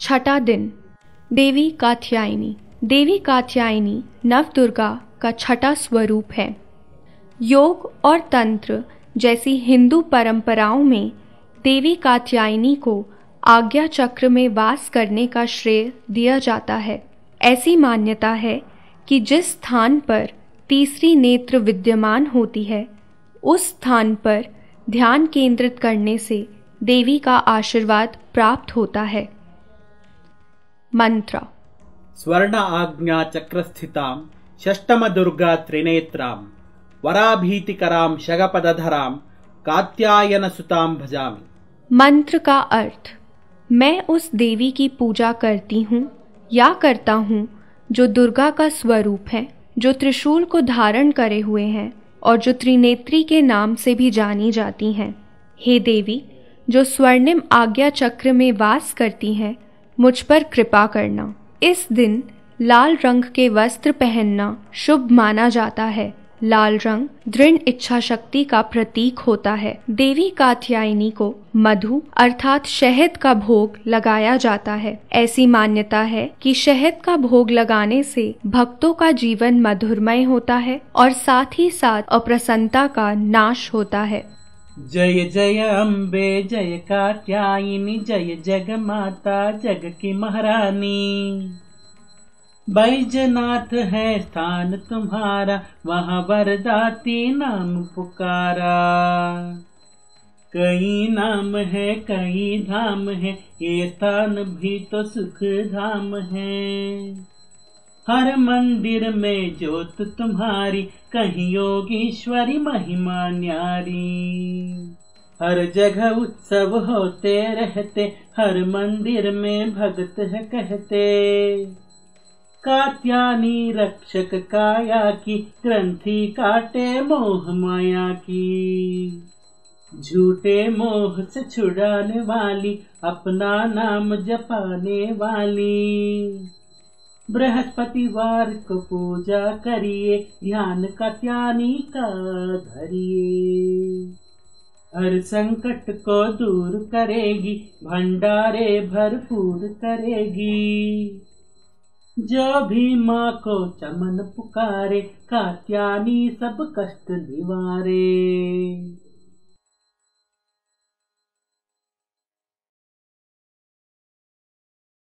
छठा दिन। देवी कात्यायनी। देवी कात्यायनी नव दुर्गा का छठा स्वरूप है। योग और तंत्र जैसी हिंदू परंपराओं में देवी कात्यायनी को आज्ञा चक्र में वास करने का श्रेय दिया जाता है। ऐसी मान्यता है कि जिस स्थान पर तीसरी नेत्र विद्यमान होती है, उस स्थान पर ध्यान केंद्रित करने से देवी का आशीर्वाद प्राप्त होता है। मंत्र। स्वर्ण आज्ञा चक्र स्थिताम षष्टम दुर्गा त्रिनेत्राम वराभीतिकराम शगपदधराम कात्यायन सुताम भजामि। मंत्र का अर्थ मैं उस देवी की पूजा करती हूँ या करता हूँ जो दुर्गा का स्वरूप है जो त्रिशूल को धारण करे हुए हैं और जो त्रिनेत्री के नाम से भी जानी जाती हैं। हे देवी जो स्वर्णिम आज्ञा चक्र में वास करती हैं मुझ पर कृपा करना। इस दिन लाल रंग के वस्त्र पहनना शुभ माना जाता है। लाल रंग दृढ़ इच्छा शक्ति का प्रतीक होता है। देवी कात्यायनी को मधु अर्थात शहद का भोग लगाया जाता है। ऐसी मान्यता है कि शहद का भोग लगाने से भक्तों का जीवन मधुरमय होता है और साथ ही साथ अप्रसन्नता का नाश होता है। जय जय अम्बे जय कात्यायनी, जय जग माता जग की महारानी। बैजनाथ है स्थान तुम्हारा, वहाँ वरदाती नाम पुकारा। कई नाम है, कई धाम है, ये स्थान भी तो सुख धाम है। हर मंदिर में ज्योत तुम्हारी, कहीं योगीश्वरी, महिमा न्यारी। हर जगह उत्सव होते रहते, हर मंदिर में भक्त है कहते। कात्यानी रक्षक काया की, ग्रंथि काटे मोह माया की। झूठे मोह से छुड़ाने वाली, अपना नाम जपाने वाली। बृहस्पतिवार को पूजा करिए, ध्यान कात्यानी का धरिए। हर संकट को दूर करेगी, भंडारे भरपूर करेगी। जो भी माँ को चमन पुकारे कात्यानी सब कष्ट निवारे।